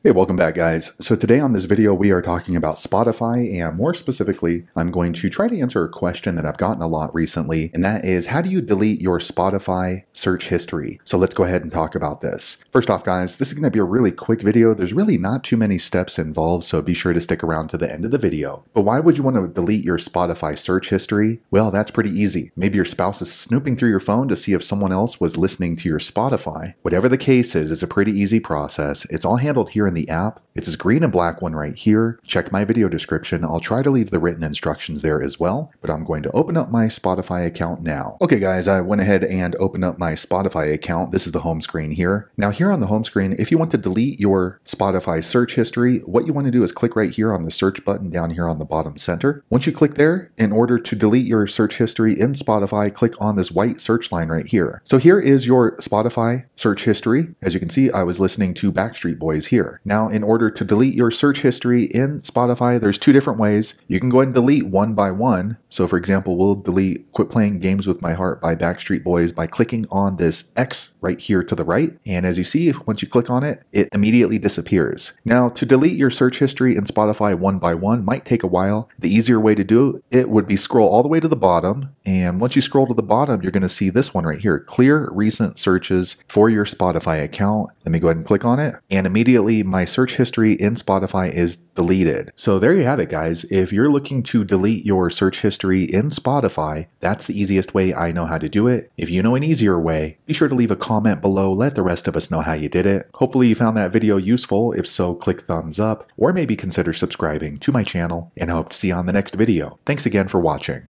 Hey, welcome back guys. So today on this video we are talking about Spotify and more specifically I'm going to try to answer a question that I've gotten a lot recently and that is how do you delete your Spotify search history? So let's go ahead and talk about this. First off guys, this is going to be a really quick video. There's really not too many steps involved so be sure to stick around to the end of the video. But why would you want to delete your Spotify search history? Well that's pretty easy. Maybe your spouse is snooping through your phone to see if someone else was listening to your Spotify. Whatever the case is, it's a pretty easy process. It's all handled here in the app. It's this green and black one right here. Check my video description. I'll try to leave the written instructions there as well, but I'm going to open up my Spotify account now. Okay guys, I went ahead and opened up my Spotify account. This is the home screen here. Now here on the home screen, if you want to delete your Spotify search history, what you want to do is click right here on the search button down here on the bottom center. Once you click there, in order to delete your search history in Spotify, click on this white search line right here. So here is your Spotify search history. As you can see, I was listening to Backstreet Boys here. Now, in order to delete your search history in Spotify, there's two different ways. You can go ahead and delete one by one. So for example, we'll delete Quit Playing Games With My Heart by Backstreet Boys by clicking on this X right here to the right. And as you see, once you click on it, it immediately disappears. Now, to delete your search history in Spotify one by one might take a while. The easier way to do it would be scroll all the way to the bottom. And once you scroll to the bottom, you're going to see this one right here, clear recent searches for your Spotify account. Let me go ahead and click on it. And immediately my search history in Spotify is deleted. So there you have it, guys. If you're looking to delete your search history in Spotify, that's the easiest way I know how to do it. If you know an easier way, be sure to leave a comment below. Let the rest of us know how you did it. Hopefully you found that video useful. If so, click thumbs up or maybe consider subscribing to my channel and I hope to see you on the next video. Thanks again for watching.